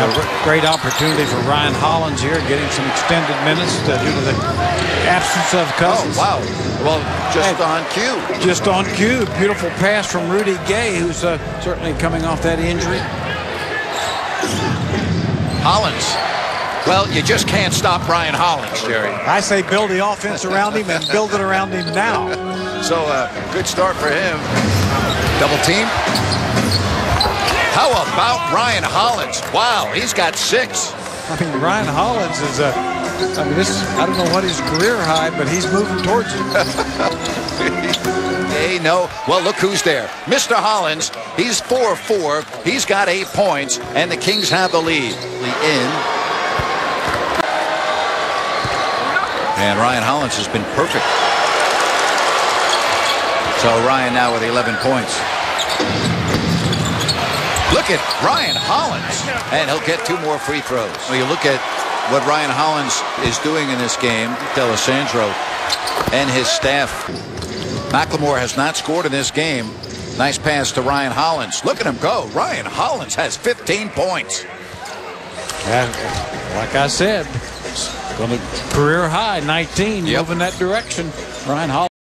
Yeah, great opportunity for Ryan Hollins here, getting some extended minutes uh, due to the absence of Cousins. Oh, wow. Well, just Hey. on cue. Just on cue, beautiful pass from Rudy Gay, who's uh, certainly coming off that injury. Hollins. Well, you just can't stop Ryan Hollins, Jerry. I say build the offense around him and build it around him now. So, uh, good start for him. Double team. How about Ryan Hollins? Wow, he's got six. I mean, Ryan Hollins is a. I mean, this. I don't know what his career high, but he's moving towards it. Hey, no. Well, look who's there. Mr. Hollins, he's 4-4. He's got eight points, and the Kings have the lead. The in. And Ryan Hollins has been perfect. So Ryan now with 11 points. Look at Ryan Hollins, and he'll get two more free throws. Well, you look at what Ryan Hollins is doing in this game, D'Alessandro and his staff. McLemore has not scored in this game. Nice pass to Ryan Hollins. Look at him go. Ryan Hollins has 15 points. Yeah, like I said, going to career high 19, Yep. moving that direction. Ryan Hollins.